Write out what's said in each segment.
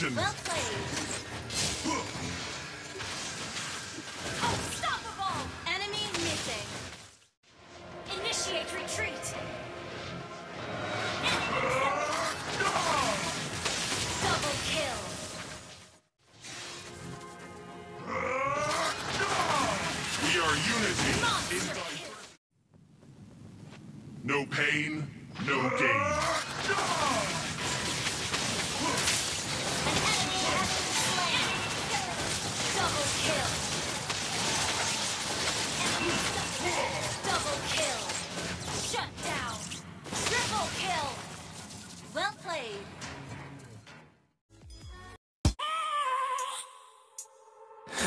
Legend. Well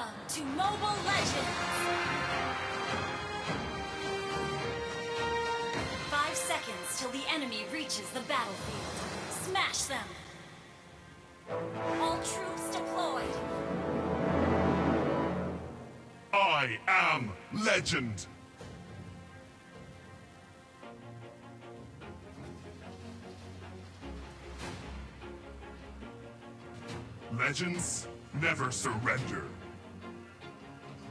Welcome to Mobile Legends! Five seconds till the enemy reaches the battlefield. Smash them! All troops deployed. I am legend. Legends never surrender.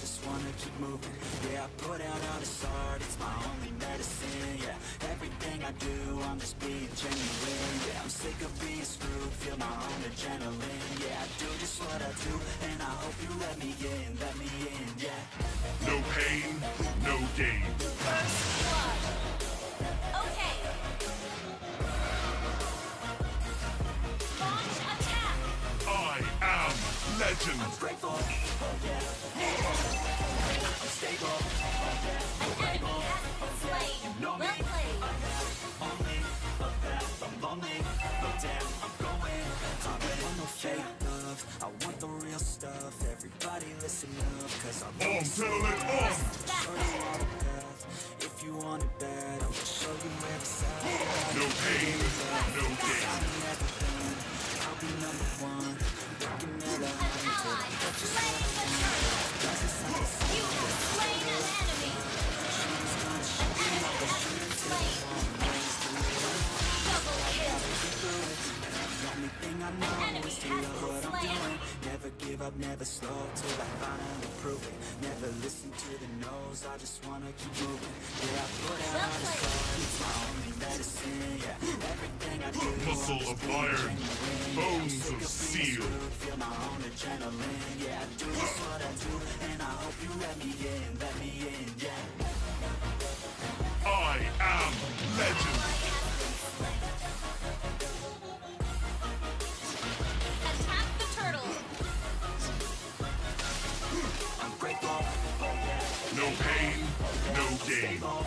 just wanna keep moving. Yeah, I put out all this art, it's my only medicine. Yeah, everything I do, I'm just being genuine. Yeah, I'm sick of being screwed, feel my own adrenaline. Yeah, I do just what I do, and I hope you let me in, let me in. Yeah. No pain, no gain. First blood. Okay. Launch attack. I am legend. Grateful, oh yeah. I'm stable, An enemy has been slain. know Well me. played. only a path. I'm lonely, but damn, I'm going. I don't want no fake love. I want the real stuff. Everybody listen up, cause I'm On till it you path. If you want it bad, I'll show you where it's at. No pain, no gain. I'll be number one. Never give up, never slow till I finally prove it. Listen to the no's, I just wanna keep moving. Yeah, I put out Well all this played. it's my only medicine. Yeah, everything I do, Muscle of iron, bones of steel. feel my own adrenaline. Yeah, I do just what I do, and I hope you let me in, let me in. Yeah. I am legend. No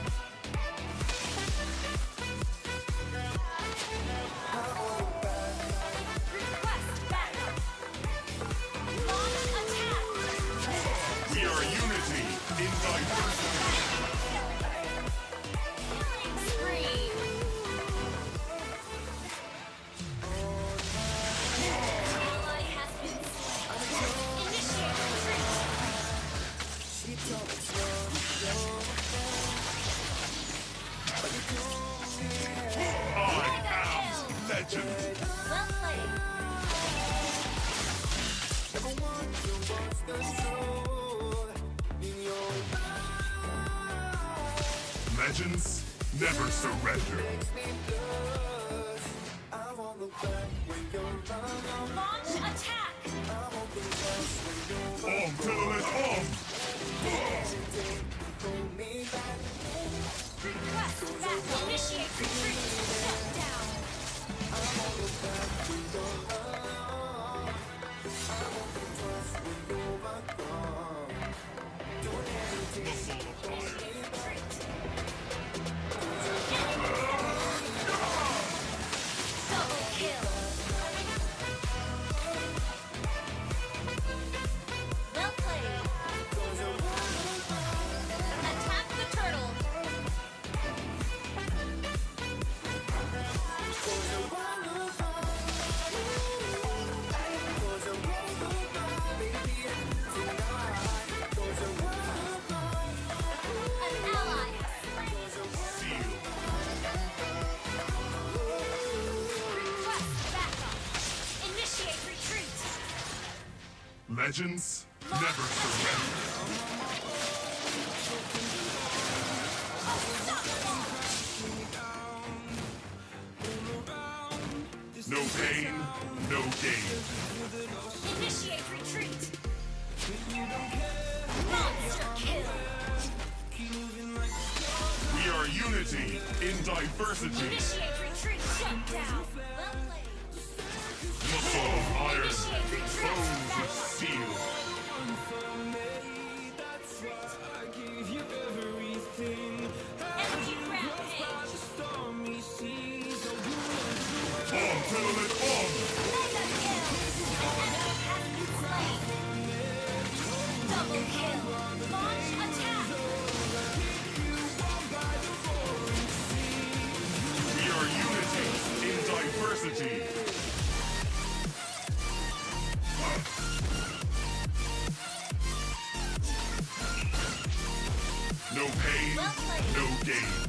Legends never surrender. Launch attack! On till it! Request back! Initiate retreat! Down! Legends never surrender. No pain, no gain. Initiate retreat. Monster kill. We are unity in diversity. Initiate retreat. Shut down. Muscle of iron. Bone no game.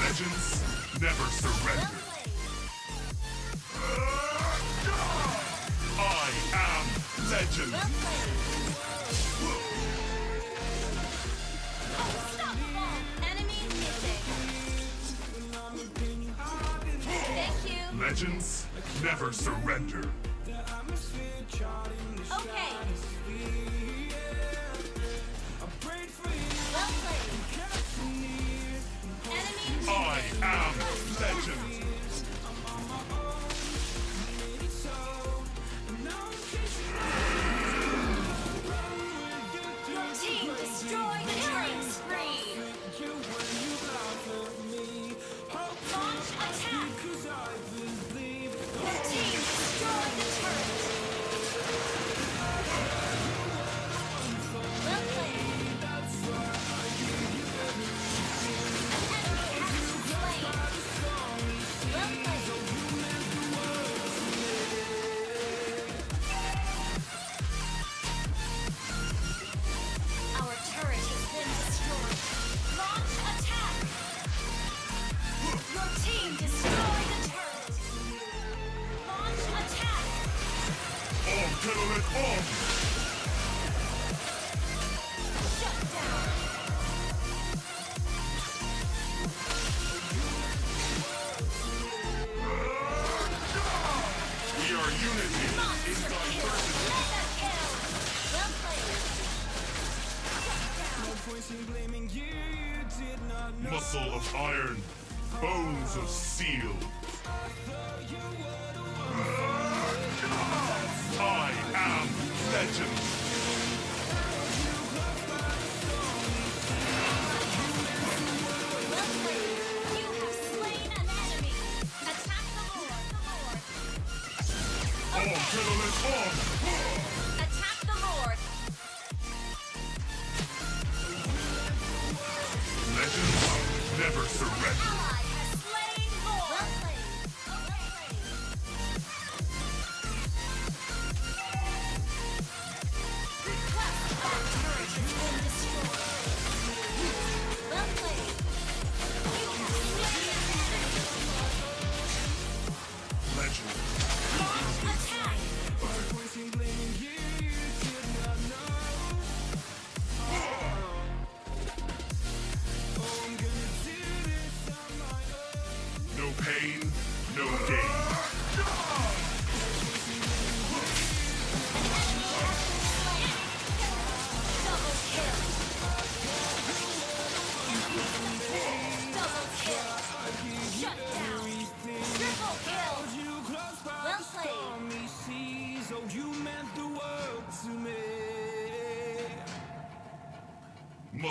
Legends never surrender. I am legend. Legends never surrender. never surrender.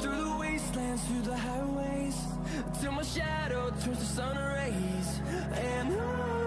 Through the wastelands, through the highways Till my shadow turns to sun rays. And I